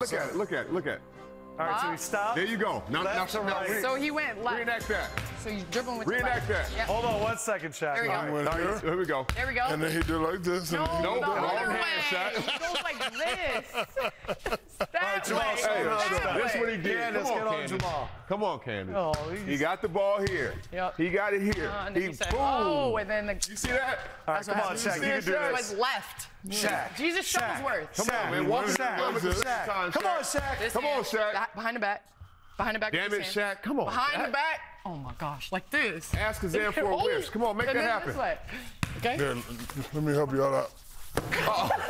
Look at it. Look at it. Look at it. All right, so we stop. There you go. Now, now, Left to now right. re- So he went left. reenact that. So you dribbling with your Reenact left. that. Yep. Hold on one second, Shaq. There we go. All right. Here, here we go. There we go. and then he did like this. no, and he the no, other no way. hand, Shaq. He goes like this. that Jamal, way. show him how it's that done. This is what he way. did. Candace, Come get on, on Candace. Jamal. Come on, Candace. Oh, he got the ball here. Yep. He got it here. Uh, he he said, boom. oh, and then the you see that? All right, come on, happens. Shaq. You can do this. was left. Shaq. Jesus Shuttlesworth. Come on, man. Walk Shaq. it with the Shaq. time, Come on, Shaq. Come on, hand, Shaq. Behind the back. Behind the back. Damn it, this. Shaq. Come on. Behind the back. Oh my gosh, like this. Ask Kazan for a Oh. Come on, make and that happen. Okay. Let me help you all out.